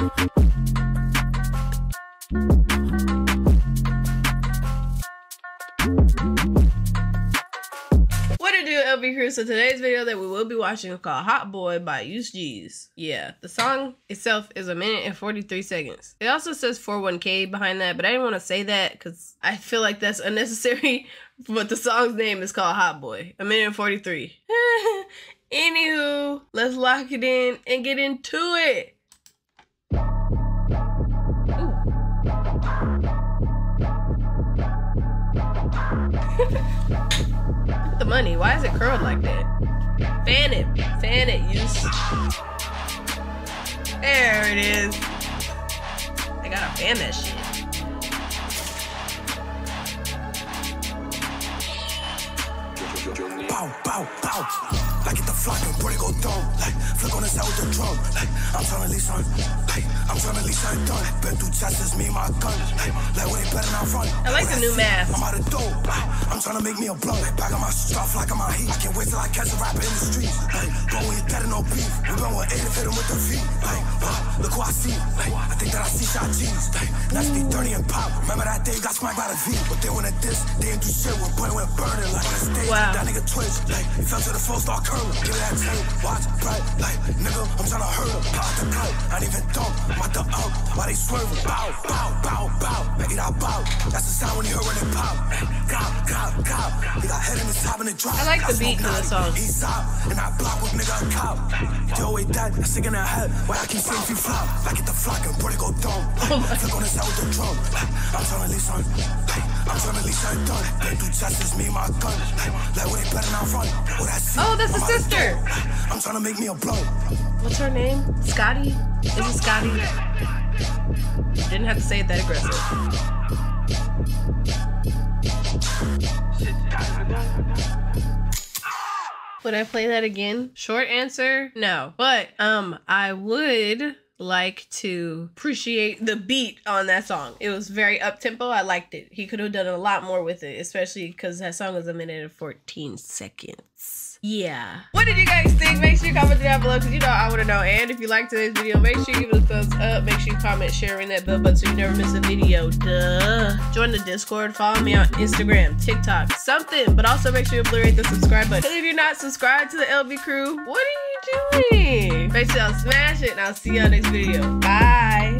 What it do, LB Crew? So today's video that we will be watching is called Hot Boy by Yus Gz. Yeah, the song itself is a minute and 43 seconds. It also says 41k behind that, but I didn't want to say that because I feel like that's unnecessary. But the song's name is called Hot Boy. A minute and 43. Anywho, let's lock it in and get into it. the money. Why is it curled like that? Fan it. Fan it, Yus. There it is. I gotta fan that shit. Bow, bow, bow. Like get the flock and bring go down. Like flick on the side with the drum. Like I'm trying to leave some. Like I'm trying to leave something done. Been through tests, me and my gun. Like, like when they better not run. I like the new math. I'm out of dope. Like, I'm trying to make me a blunt. Like, back on my stuff like I'm out heat. I can't wait till I catch a rapper in the streets. Like, when you're dead and no beef. We been with eight hit him with the feet. Like, uh, look who I see. Like, I think that I see shot G's. Like, nasty, dirty, and pop. Remember that day you got smacked by the V. But they at this, they ain't do shit. When boy went burning. Like, on the stage, Wow. that nigga twitch. Like, he fell to the floor, start Give me that watch, bright. Like, nigga, I'm trying to hurt him. Pop the cut, I ain't even out the up, why they swerving? Bow, bow, bow, bow. Make it out, bow. That's the sound when you hear when it pop. Cop, cop, cop. He got head in his top and it drop. I like the beat to the song. East side, and I block with nigga a cop. Yo, wait, that, I in her head. Why I keep saying if you flop? Like get the flock and put it go my Flick on the with the drum. I'm trying to leave some. I'm trying to leave something done. Been through tests, me my gun. Like, when they better not run. That's it. Oh, that's the I'm out of sister. I'm trying to make me a blunt. What's her name? Scotty? Is it Scotty? Didn't have to say it that aggressive. Would I play that again? Short answer, no. But um I would like to appreciate the beat on that song. It was very up tempo. I liked it. He could have done a lot more with it, especially because that song was a minute and 14 seconds. Yeah. What did you guys think? Make sure you comment down below because you know I want to know. And if you liked today's video, make sure you give it a thumbs up. Make sure you comment, share, ring that bell button so you never miss a video. Duh. Join the Discord. Follow me on Instagram, TikTok, something. But also make sure you obliterate the subscribe button. If you're not subscribed to the LB crew, what are you doing? Make sure y'all smash it, and I'll see y'all next video. Bye.